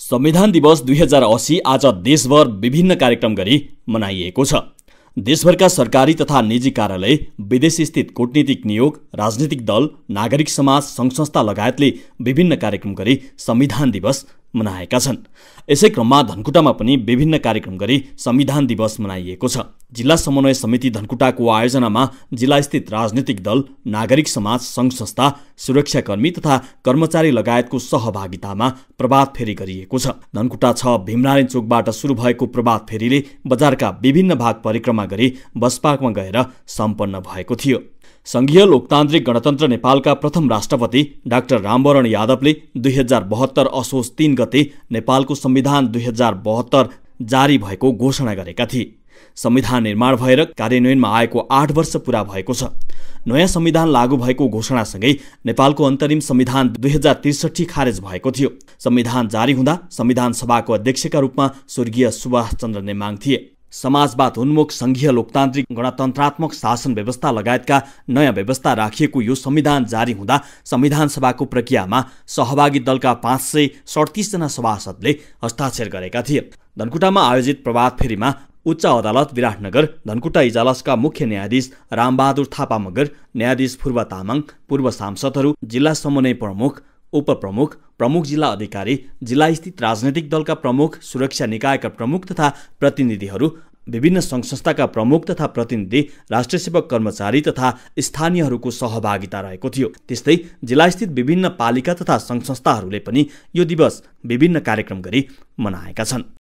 संविधान दिवस दुई हजार असी आज देशभर विभिन्न कार्यक्रम गरी मनाइएको छ। देशभरका सरकारी तथा निजी कार्यालय विदेश स्थित कूटनीतिक नियोग राजनीतिक दल नागरिक समाज सङ्घ संस्था लगायतले विभिन्न कार्यक्रम गरी संविधान दिवस मनाएका छन्। यसै क्रममा धनकुटामा पनि विभिन्न कार्यक्रम गरी संविधान दिवस मनाइएको छ। जिल्ला समन्वय समिति धनकुटाको आयोजनामा जिल्लास्थित राजनीतिक दल नागरिक समाज सङ्घ संस्था सुरक्षाकर्मी तथा कर्मचारी लगायतको सहभागितामा प्रभात फेरी गरिएको छ। धनकुटा छ भीमनारायण चोकबाट सुरु भएको प्रभात फेरीले बजारका विभिन्न भाग परिक्रमा गरी बसपाकमा गएर सम्पन्न भएको थियो। सङ्घीय लोकतान्त्रिक गणतन्त्र नेपालका प्रथम राष्ट्रपति डाक्टर रामवरण यादवले दुई हजार बहत्तर असोज तिन गते नेपालको संविधान दुई हजार बहत्तर जारी भएको घोषणा गरेका थिए। संविधान निर्माण भएर कार्यान्वयनमा आएको आठ वर्ष पुरा भएको छ। नयाँ संविधान लागू भएको घोषणासँगै नेपालको अन्तरिम संविधान दुई हजार त्रिसठी खारेज भएको थियो। संविधान जारी हुँदा संविधान सभाको अध्यक्षका रूपमा स्वर्गीय सुभाष चन्द्र नेमाङ थिए। समाजवाद उन्मुख सङ्घीय लोकतान्त्रिक गणतन्त्रात्मक शासन व्यवस्था लगायतका नयाँ व्यवस्था राखिएको यो संविधान जारी हुँदा संविधान सभाको प्रक्रियामा सहभागी दलका पाँच सय सडतिसजना सभासदले हस्ताक्षर गरेका थिए। धनकुटामा आयोजित प्रभात फेरीमा उच्च अदालत विराटनगर धनकुटा इजालसका मुख्य न्यायाधीश रामबहादुर थापा मगर न्यायाधीश पूर्व तामाङ पूर्व सांसदहरू जिल्ला समन्वय प्रमुख उपप्रमुख प्रमुख जिल्ला अधिकारी जिल्लास्थित राजनैतिक दलका प्रमुख सुरक्षा निकायका प्रमुख तथा प्रतिनिधिहरू विभिन्न सङ्घ संस्थाका प्रमुख तथा प्रतिनिधि राष्ट्रिय सेवक कर्मचारी तथा स्थानीयहरूको सहभागिता रहेको थियो। त्यस्तै जिल्लास्थित विभिन्न पालिका तथा सङ्घ संस्थाहरूले पनि यो दिवस विभिन्न कार्यक्रम गरी मनाएका छन्।